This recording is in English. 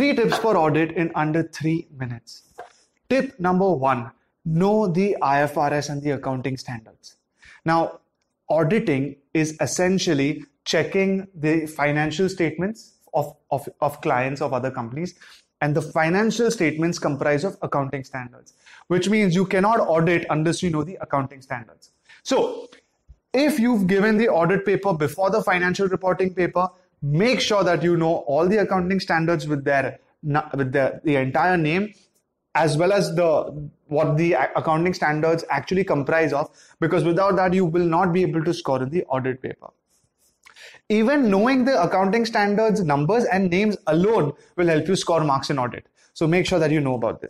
Three tips for audit in under three minutes. Tip number one know the IFRS and the accounting standards. Now, auditing is essentially checking the financial statements of, of, of clients of other companies and the financial statements comprise of accounting standards which means you cannot audit unless you know the accounting standards so if you've given the audit paper before the financial reporting paper make sure that you know all the accounting standards with their with the, the entire name as well as the what the accounting standards actually comprise of because without that you will not be able to score in the audit paper. Even knowing the accounting standards numbers and names alone will help you score marks in audit. So make sure that you know about this